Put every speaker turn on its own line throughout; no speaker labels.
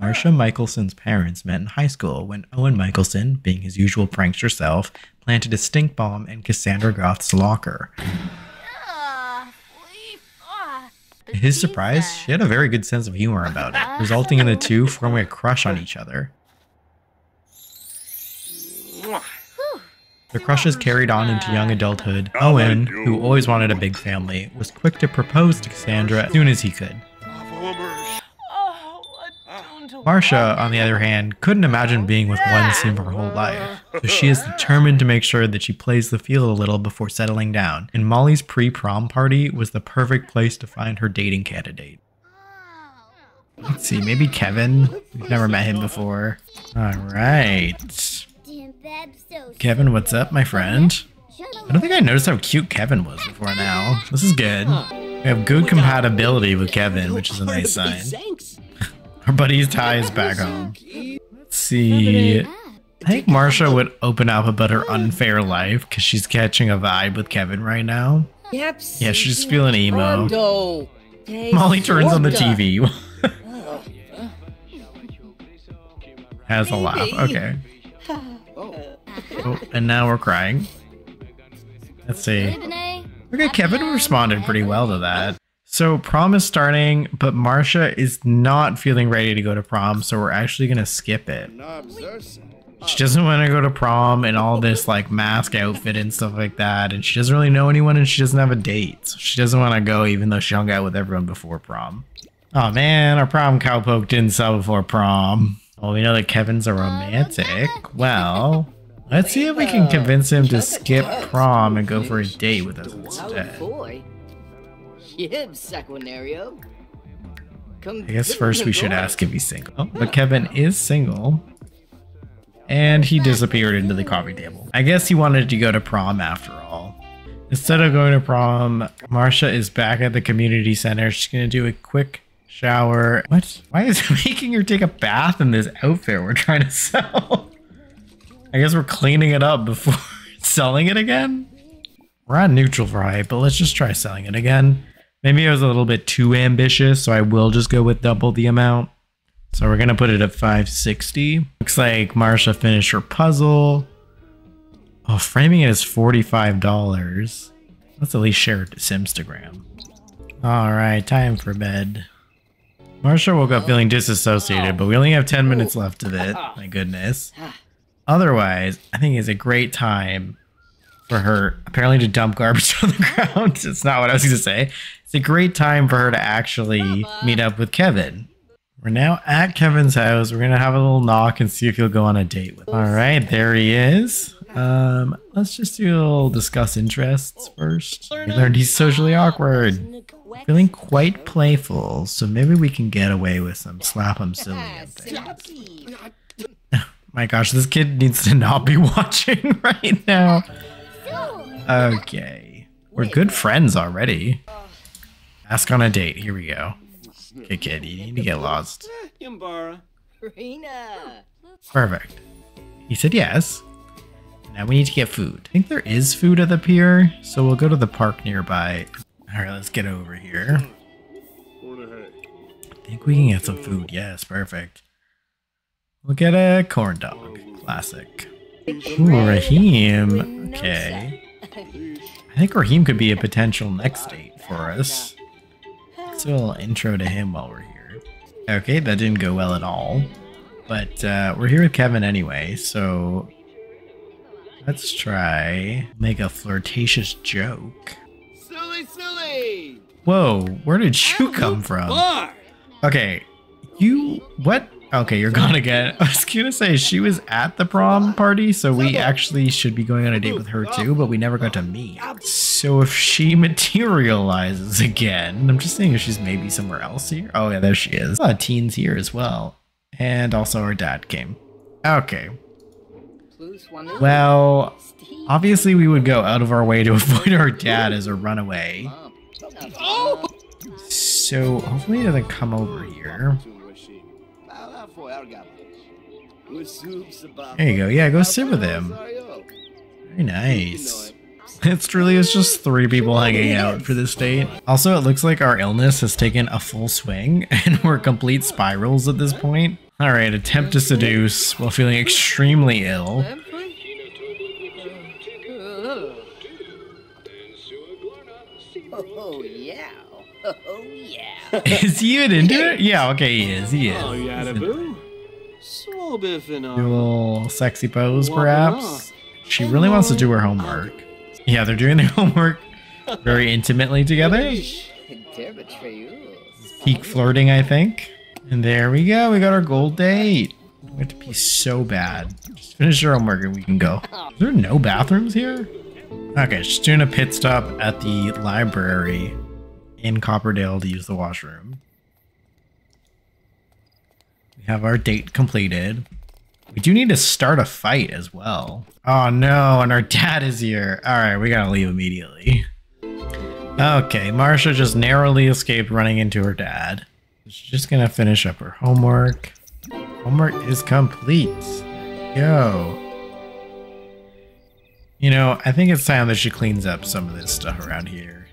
Marsha Michaelson's parents met in high school when Owen Michaelson, being his usual prankster self, planted a stink bomb in Cassandra Goth's locker. His surprise, she had a very good sense of humor about it, resulting in the two forming a crush on each other. The crushes carried on into young adulthood. Owen, who always wanted a big family, was quick to propose to Cassandra as soon as he could. Marsha, on the other hand, couldn't imagine being with one sim for her whole life, so she is determined to make sure that she plays the field a little before settling down, and Molly's pre-prom party was the perfect place to find her dating candidate. Let's see, maybe Kevin? We've never met him before. Alright. Kevin, what's up, my friend? I don't think I noticed how cute Kevin was before now. This is good. We have good compatibility with Kevin, which is a nice sign. Our buddy's Ty is back home. Let's see. I think Marsha would open up about her unfair life because she's catching a vibe with Kevin right now. Yep. Yeah, she's feeling emo. Molly turns on the TV. Has a laugh. Okay. Oh, and now we're crying. Let's see. Okay, Kevin responded pretty well to that. So prom is starting, but Marsha is not feeling ready to go to prom, so we're actually gonna skip it. She doesn't want to go to prom and all this like mask outfit and stuff like that, and she doesn't really know anyone and she doesn't have a date. So she doesn't want to go even though she hung out with everyone before prom. Oh man, our prom cowpoke didn't sell before prom. Well, we know that Kevin's a romantic. Well, let's see if we can convince him to skip prom and go for a date with us instead. I guess first we should ask if he's single. Oh, but Kevin is single. And he disappeared into the coffee table. I guess he wanted to go to prom after all. Instead of going to prom, Marsha is back at the community center. She's gonna do a quick shower. What? Why is it making her take a bath in this outfit we're trying to sell? I guess we're cleaning it up before selling it again? We're on neutral hype, but let's just try selling it again. Maybe I was a little bit too ambitious, so I will just go with double the amount. So we're gonna put it at 560. Looks like Marsha finished her puzzle. Oh, framing it is $45. Let's at least share it to Simstagram. Alright, time for bed. Marsha woke up feeling disassociated, but we only have 10 minutes left of it. Oh. My goodness. Otherwise, I think it's a great time for her apparently to dump garbage on the ground. It's not what I was going to say. It's a great time for her to actually meet up with Kevin. We're now at Kevin's house. We're going to have a little knock and see if he'll go on a date with him. All right, there he is. Um, let's just do a little discuss interests first. We learned he's socially awkward. Feeling quite playful, so maybe we can get away with some slap him silly things. My gosh, this kid needs to not be watching right now. Okay. We're good friends already. Ask on a date. Here we go. Okay, kid, you need to get lost. Perfect. He said yes. Now we need to get food. I think there is food at the pier, so we'll go to the park nearby. All right, let's get over here. I think we can get some food. Yes, perfect. We'll get a corn dog. Classic. Ooh, Raheem. Okay. I think Raheem could be a potential next date for us. Let's do a little intro to him while we're here. Okay, that didn't go well at all. But uh, we're here with Kevin anyway, so let's try make a flirtatious joke.
Silly, silly!
Whoa, where did you come from? Okay, you what? Okay, you're gone again. I was gonna say she was at the prom party, so we actually should be going on a date with her too, but we never got to meet. So if she materializes again, I'm just saying if she's maybe somewhere else here. Oh yeah, there she is. A lot of teens here as well. And also our dad came. Okay. Well, obviously we would go out of our way to avoid our dad as a runaway. Oh! So hopefully he doesn't come over here. There you go. Yeah, go sit with him. Very nice. It's truly is just three people hanging out for this date. Also, it looks like our illness has taken a full swing and we're complete spirals at this point. All right, attempt to seduce while feeling extremely ill.
Oh.
is he even into it? Yeah, okay, he is. He is.
Oh, yeah, boo. So biffin'
a little sexy pose, perhaps. She really wants to do her homework. Yeah, they're doing their homework very intimately together. Peak flirting, I think. And there we go. We got our gold date. We have to be so bad. Just finish our homework and we can go. Is there no bathrooms here? Okay, she's doing a pit stop at the library in Copperdale to use the washroom. We have our date completed. We do need to start a fight as well. Oh no, and our dad is here. Alright, we gotta leave immediately. Okay, Marsha just narrowly escaped running into her dad. She's just gonna finish up her homework. Homework is complete. Yo. You know, I think it's time that she cleans up some of this stuff around here.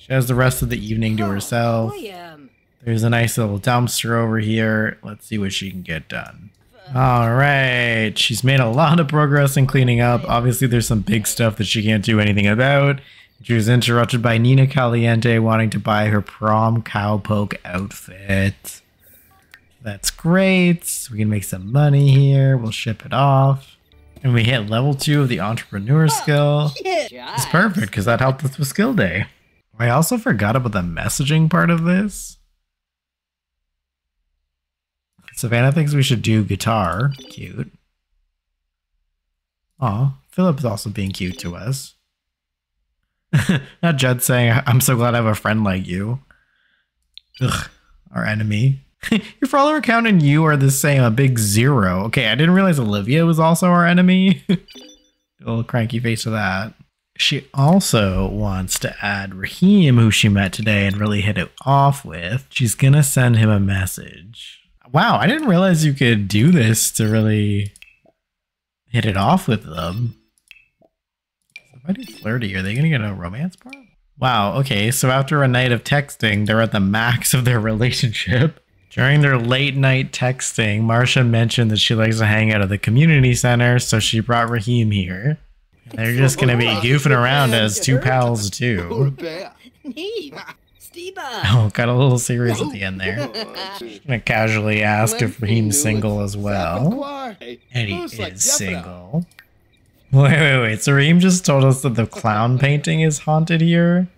She has the rest of the evening to oh, herself. There's a nice little dumpster over here. Let's see what she can get done. All right, she's made a lot of progress in cleaning up. Obviously, there's some big stuff that she can't do anything about. She was interrupted by Nina Caliente wanting to buy her prom cowpoke outfit. That's great. We can make some money here. We'll ship it off. And we hit level two of the entrepreneur oh, skill. It's perfect because that helped us with skill day. I also forgot about the messaging part of this. Savannah thinks we should do guitar. Cute. Aw, Philip's also being cute to us. Not Judd saying, I'm so glad I have a friend like you. Ugh, our enemy. Your follower count and you are the same, a big zero. Okay, I didn't realize Olivia was also our enemy. a little cranky face for that. She also wants to add Raheem, who she met today and really hit it off with. She's gonna send him a message. Wow, I didn't realize you could do this to really hit it off with them. Somebody flirty. Are they gonna get a romance part? Wow, okay, so after a night of texting, they're at the max of their relationship. During their late night texting, Marsha mentioned that she likes to hang out at the community center, so she brought Raheem here. And they're just gonna be goofing around as two pals too. Oh, got a little serious at the end there. Gonna casually ask if Raheem's single as well. And he is single. Wait, wait, wait. So Raheem just told us that the clown painting is haunted here?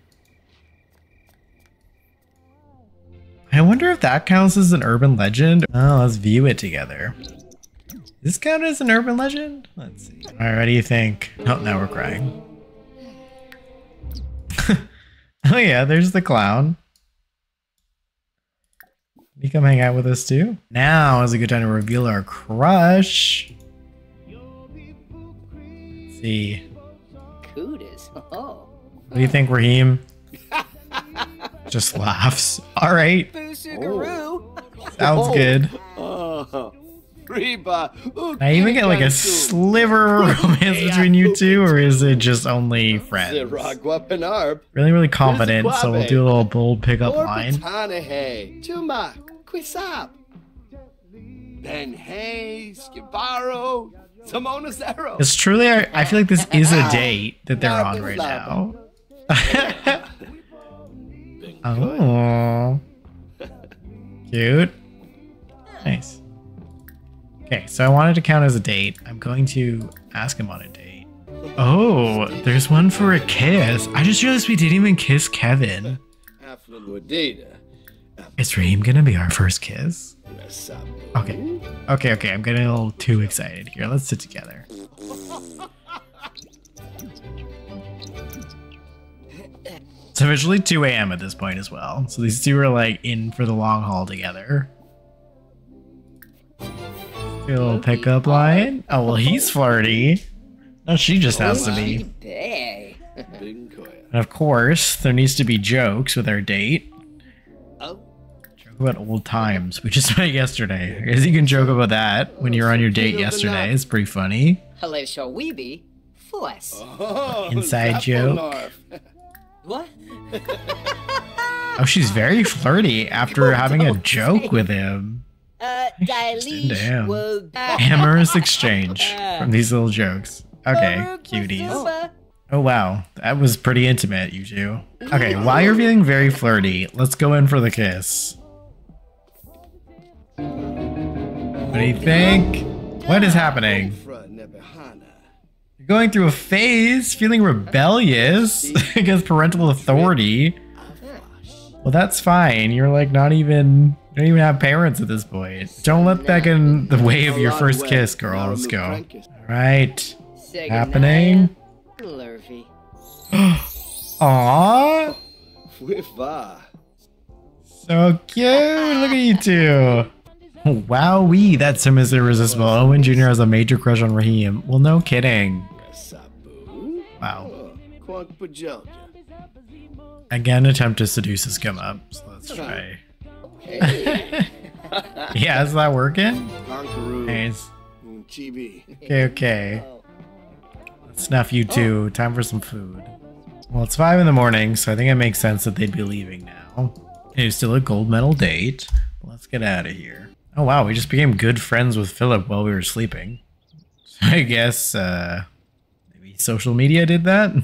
I wonder if that counts as an urban legend. Oh, let's view it together. This count as an urban legend? Let's see. Alright, what do you think? Oh, now we're crying. oh yeah, there's the clown. You come hang out with us too? Now is a good time to reveal our crush. Let's see.
Oh.
What do you think, Raheem? Just laughs. All right. Sounds good.
Oh.
I even get like a sliver of romance between you two, or is it just only friends? Really, really confident, so we'll do a little bold pickup line.
Tuma, Quisap. Ben Hayes, Skibaro, Simona Zero.
It's truly, I, I feel like this is a date that they're on right now. oh. Cute. Okay, so I wanted to count as a date. I'm going to ask him on a date. Oh, there's one for a kiss. I just realized we didn't even kiss Kevin. Is Raheem gonna be our first kiss? Okay. Okay, okay, I'm getting a little too excited here. Let's sit together. It's officially 2 a.m. at this point as well. So these two are like in for the long haul together. A little pickup line. Oh, well, he's flirty. No, she just has to be. And of course, there needs to be jokes with our date. Oh. Joke about old times, We just like yesterday. I guess you can joke about that when you're on your date yesterday. It's pretty funny. Hello, shall we be? Fuss. Oh, Inside joke.
What?
Oh, she's very flirty after having a joke with him.
Uh, Dalish
Damn.
will
Amorous exchange from these little jokes. Okay, cuties. Oh wow, that was pretty intimate, you two. Okay, while you're feeling very flirty, let's go in for the kiss. What do you think? What is happening?
Front and behind her.
You're going through a phase, feeling rebellious against parental authority. Well, that's fine. You're like not even, you don't even have parents at this point. Don't let that get in the way of your first kiss, girl. Let's go. All right. Happening.
Lurvy.
Aww. So cute. Look at you two. Wowee, that's him is irresistible. Owen Jr. has a major crush on Raheem. Well, no kidding. Wow.
Oh, Quank Pajelja.
Again, attempt to seduce his come up. So let's try.
Hey.
Yeah, is that working? Nice. Okay, okay. Let's snuff you two. Time for some food. Well, it's five in the morning, so I think it makes sense that they'd be leaving now. It's still a gold medal date. Let's get out of here. Oh wow, we just became good friends with Philip while we were sleeping. So I guess uh maybe social media did that.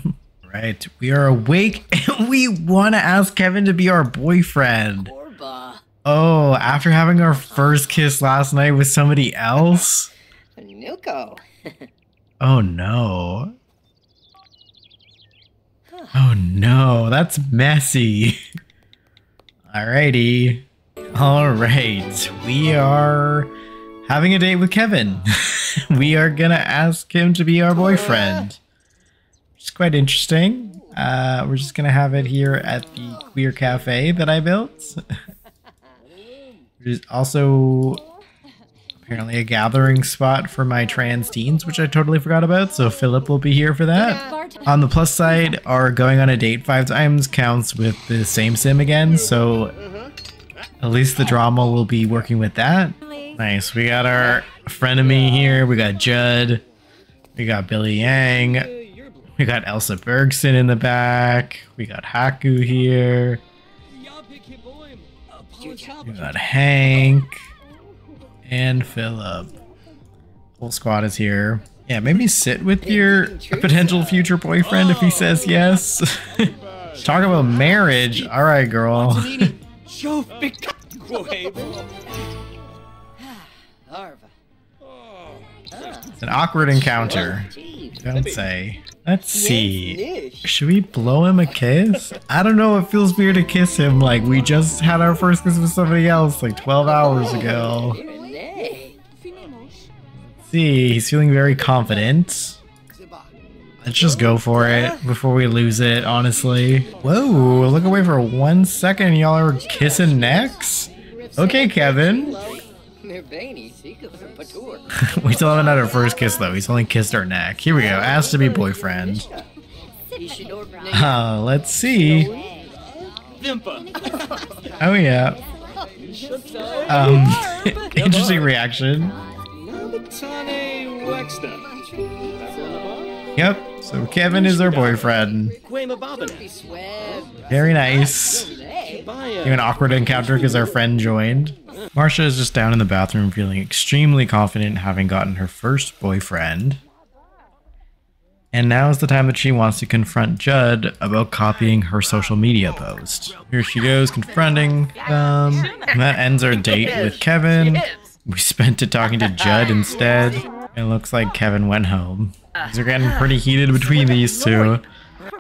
right, we are awake and we want to ask Kevin to be our boyfriend.
Orba.
Oh, after having our first kiss last night with somebody else?
Nuko.
Oh no. Oh no, that's messy. Alrighty. Alright, we are having a date with Kevin. we are gonna ask him to be our boyfriend. Is quite interesting. Uh, we're just gonna have it here at the queer cafe that I built. There's also apparently a gathering spot for my trans teens, which I totally forgot about. So Philip will be here for that. On the plus side, our going on a date five times counts with the same sim again. So at least the drama will be working with that. Nice. We got our frenemy here. We got Judd. We got Billy Yang. We got Elsa Bergson in the back. We got Haku here. We got Hank and Philip. Whole squad is here. Yeah, maybe sit with your potential future boyfriend if he says yes. Talk about marriage. All right, girl.
Show
Arva.
It's an awkward encounter. Don't say. Let's see. Should we blow him a kiss? I don't know. It feels weird to kiss him. Like we just had our first kiss with somebody else like 12 hours ago. Let's see, he's feeling very confident. Let's just go for it before we lose it, honestly. Whoa, look away for one second. Y'all are kissing necks? Okay, Kevin. we still haven't had our first kiss, though. He's only kissed our neck. Here we go. Asked to be boyfriend. Uh, let's see.
Vimpa.
Oh, yeah. Um, interesting reaction.
Nabatane Wexner. Back on the bar?
Yep. So Kevin is our boyfriend.
Quema Bobbin.
Swab.
Very nice.
Nay.
Baya.
An awkward encounter because our friend joined. Marsha is just down in the bathroom feeling extremely confident having gotten her first boyfriend. And now is the time that she wants to confront Judd about copying her social media post. Here she goes confronting them. And that ends our date with Kevin. We spent it talking to Judd instead. It looks like Kevin went home. Things are getting pretty heated between these two.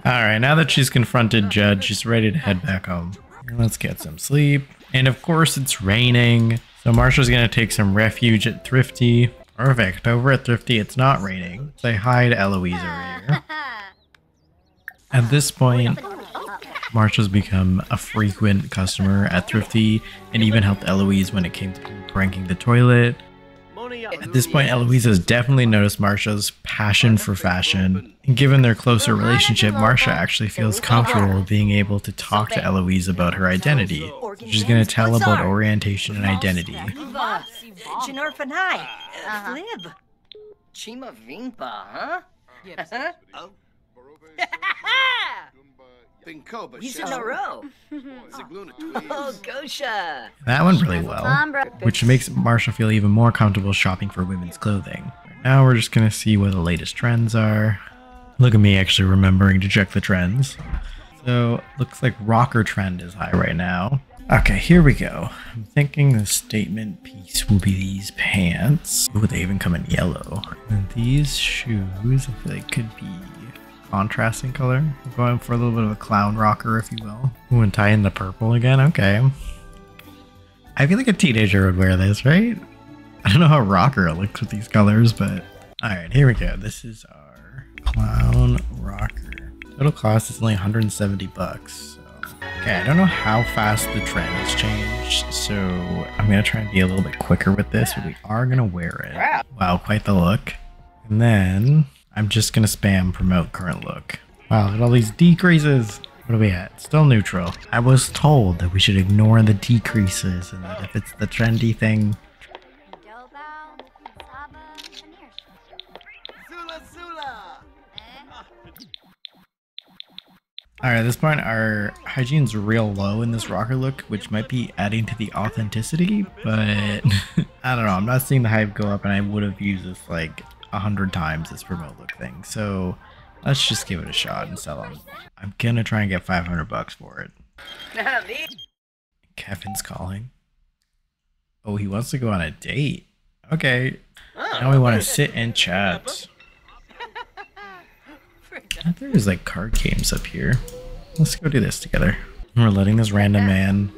Alright, now that she's confronted Judd, she's ready to head back home. Let's get some sleep. And of course, it's raining. So Marsha's gonna take some refuge at Thrifty. Perfect. Over at Thrifty, it's not raining. Say hi to Eloise over here. At this point, Marsha's become a frequent customer at Thrifty and even helped Eloise when it came to pranking the toilet. At this point, Eloise has definitely noticed Marsha's passion for fashion. And given their closer relationship, Marsha actually feels comfortable being able to talk to Eloise about her identity. She's going to tell about orientation and identity.
Janor Fanai. Flib.
Chima Vimpa, huh?
Oh.
Pippin
He's in a row. Oh. Gosha.
That went really well, which makes Marsha feel even more comfortable shopping for women's clothing. Right now, we're just gonna see what the latest trends are. Look at me actually remembering to check the trends. So, looks like rocker trend is high right now. Okay, here we go. I'm thinking the statement piece will be these pants. Ooh, they even come in yellow. And these shoes, I feel like could be contrasting color. I'm going for a little bit of a clown rocker, if you will. Ooh, and tie in the purple again. Okay. I feel like a teenager would wear this, right? I don't know how rocker it looks with these colors, but alright, here we go. This is our clown rocker. Total cost is only 170 bucks. So. Okay, I don't know how fast the trend has changed, so I'm gonna try and be a little bit quicker with this, but we are gonna wear it. Wow, quite the look. And then I'm just gonna spam promote current look. Wow, look at all these decreases. What are we at? Still neutral. I was told that we should ignore the decreases and that if it's the trendy thing. Alright, at this point, our hygiene's real low in this rocker look, which might be adding to the authenticity, but I don't know. I'm not seeing the hype go up, and I would have used this like a hundred times this remote look thing. So let's just give it a shot and sell them. I'm gonna try and get 500 bucks for it. Kevin's calling. Oh, he wants to go on a date. Okay. Oh. Now we want to sit and chat. There's like card games up here. Let's go do this together. We're letting this random man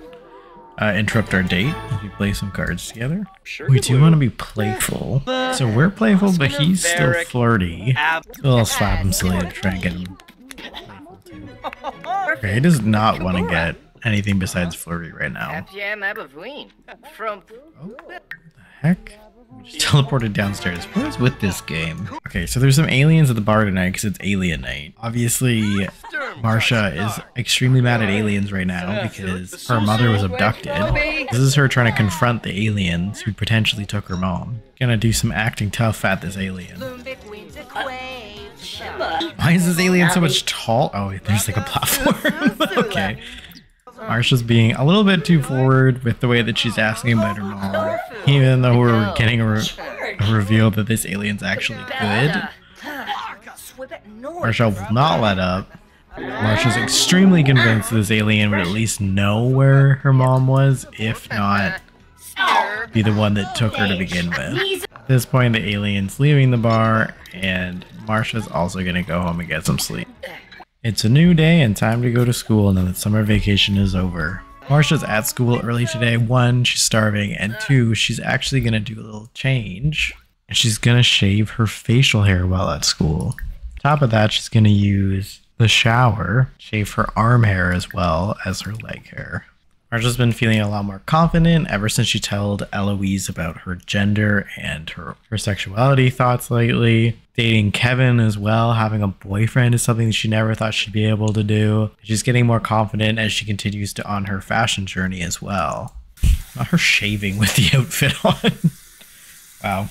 uh, interrupt our date as we play some cards together. Sure We do want to be playful. So we're playful, but he's still flirty. So I'll slap him silly to try and get him. Okay, he does not want to get anything besides flirty right now.
Apjam Abavween. From.
heck? Teleported downstairs. What is with this game? Okay, so there's some aliens at the bar tonight because it's alien night. Obviously, Marsha is extremely mad at aliens right now because her mother was abducted. This is her trying to confront the aliens who potentially took her mom. Gonna do some acting tough at this alien. Why is this alien so much tall? Oh, there's like a platform. okay. Marsha's being a little bit too forward with the way that she's asking about her mom. Even though we're getting a, re- a reveal that this alien's actually good, Marsha will not let up. Marsha's extremely convinced this alien would at least know where her mom was, if not be the one that took her to begin with. At this point, the alien's leaving the bar, and Marsha's also gonna go home and get some sleep. It's a new day and time to go to school now that summer vacation is over. Marsha's at school early today. One, she's starving, and two, she's actually gonna do a little change. And she's gonna shave her facial hair while at school. Top of that, she's gonna use the shower, shave her arm hair as well as her leg hair. Marsha's been feeling a lot more confident ever since she told Eloise about her gender and her, her sexuality thoughts lately. Dating Kevin as well, having a boyfriend is something she never thought she'd be able to do. She's getting more confident as she continues to on her fashion journey as well. Not her shaving with the outfit on. wow.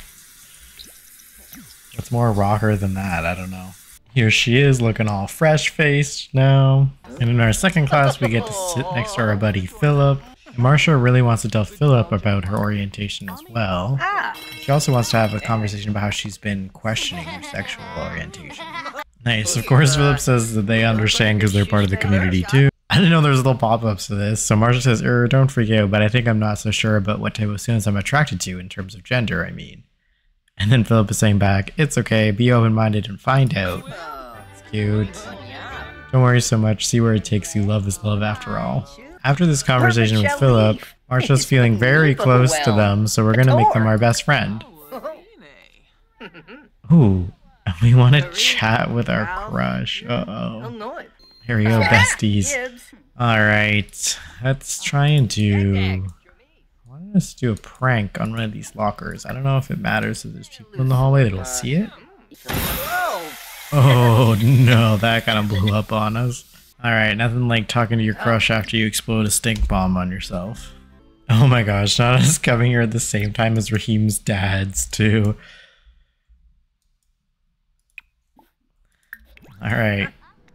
What's more rocker than that? I don't know. Here she is looking all fresh faced now. And in our second class, we get to sit next to our buddy Philip. And Marsha really wants to tell Philip about her orientation as well. She also wants to have a conversation about how she's been questioning her sexual orientation. Nice. Of course, Philip says that they understand because they're part of the community too. I didn't know there was little pop-ups to this. So Marsha says, er, don't freak out, but I think I'm not so sure about what type of students I'm attracted to in terms of gender, I mean. And then Philip is saying back, it's okay, be open-minded and find out. It's cute. Don't worry so much, see where it takes you. Love is love after all. After this conversation with Philip, Marsha's feeling very close to them, so we're gonna make them our best friend. Ooh, and we want to chat with our crush. Uh
Oh,
oh. Here we go, besties. Alright, let's try and do. Us do a prank on one of these lockers. I don't know if it matters if there's people in the hallway that'll see it. Oh no, that kind of blew up on us. Alright, nothing like talking to your crush after you explode a stink bomb on yourself. Oh my gosh, not us coming here at the same time as Raheem's dad's too. Alright,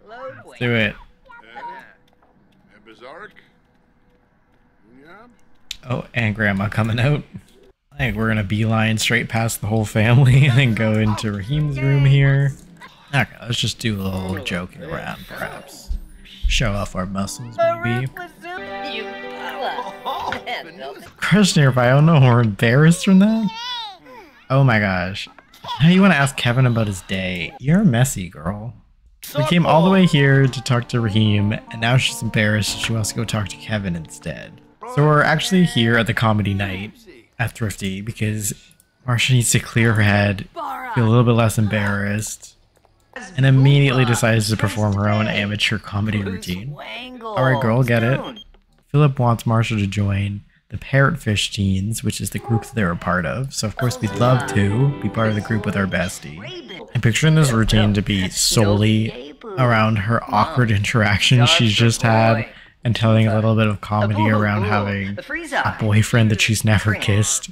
let's do it. Oh, and grandma coming out. I think we're gonna beeline straight past the whole family and then go into Raheem's room here. Okay, let's just do a little joking around, perhaps. Show off our muscles, maybe.
You.
Crush nearby. I don't know. We're embarrassed from that. Oh my gosh. Now you want to ask Kevin about his day? You're a messy, girl. We came all the way here to talk to Raheem, and now she's embarrassed. She wants to go talk to Kevin instead. So we're actually here at the comedy night at Thrifty because Marsha needs to clear her head, feel a little bit less embarrassed, and immediately decides to perform her own amateur comedy routine. Alright, girl, get it. Philip wants Marsha to join the Parrotfish Teens, which is the group that they're a part of. So, of course, we'd love to be part of the group with our bestie. I'm picturing this routine to be solely around her awkward interactions she's just had and telling a little bit of comedy around having a boyfriend that she's never kissed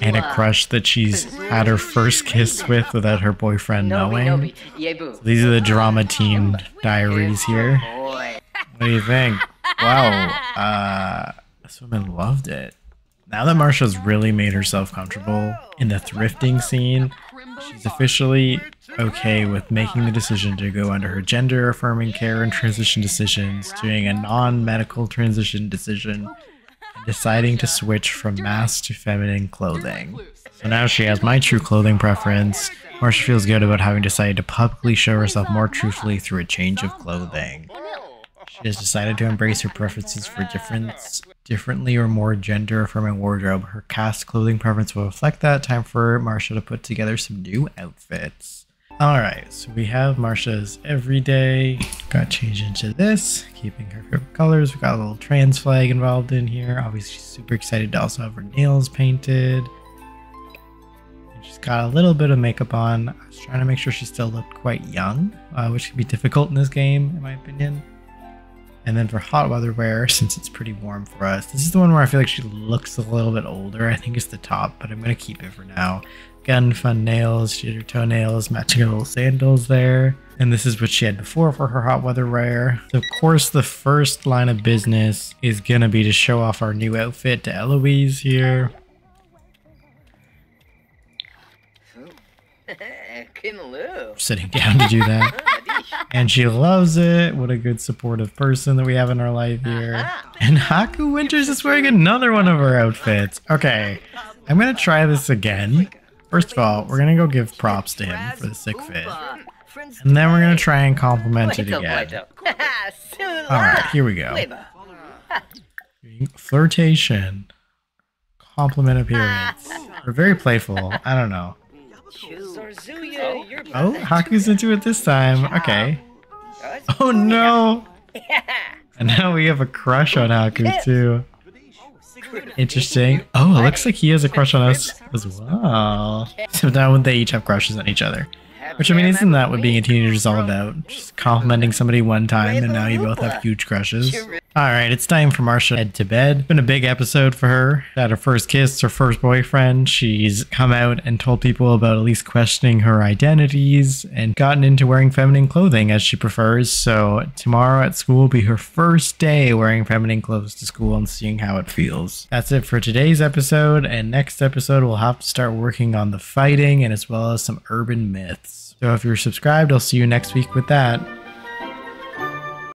and a crush that she's had her first kiss with without her boyfriend knowing. These are the drama teen diaries here. What do you think? Wow. Uh, this woman loved it. Now that Marsha's really made herself comfortable in the thrifting scene, she's officially okay with making the decision to go under her gender affirming care and transition decisions, doing a non medical transition decision, deciding to switch from mass to feminine clothing. So now she has my true clothing preference. Marsha feels good about having decided to publicly show herself more truthfully through a change of clothing. She has decided to embrace her preferences for difference, differently or more gender affirming wardrobe. Her cast clothing preference will reflect that. Time for Marsha to put together some new outfits. Alright, so we have Marsha's everyday. Got changed into this, keeping her favorite colors. We got a little trans flag involved in here. Obviously, she's super excited to also have her nails painted. And she's got a little bit of makeup on. I was trying to make sure she still looked quite young, uh, which can be difficult in this game, in my opinion. And then for hot weather wear, since it's pretty warm for us, this is the one where I feel like she looks a little bit older. I think it's the top, but I'm going to keep it for now. Again, fun nails. She did her toenails, matching her little sandals there. And this is what she had before for her hot weather wear. So of course, the first line of business is going to be to show off our new outfit to Eloise here. Sitting down to do that. And she loves it. What a good supportive person that we have in our life here. And Haku Winters is wearing another one of her outfits. Okay, I'm gonna try this again. First of all, we're gonna go give props to him for the sick fit. And then we're gonna try and compliment it again. Alright, here we go. Flirtation. Compliment appearance. We're very playful. I don't know. Oh, Haku's into it this time. Okay. Oh no! And now we have a crush on Haku too. Interesting. Oh, it looks like he has a crush on us as well. So now they each have crushes on each other. Which I mean, isn't that what being a teenager is all about? Just complimenting somebody one time and now you both have huge crushes. Alright, it's time for Marsha to head to bed. Been a big episode for her. Had her first kiss, her first boyfriend. She's come out and told people about at least questioning her identities and gotten into wearing feminine clothing as she prefers. So tomorrow at school will be her first day wearing feminine clothes to school and seeing how it feels. That's it for today's episode, and next episode we'll have to start working on the fighting and as well as some urban myths. So if you're subscribed, I'll see you next week with that.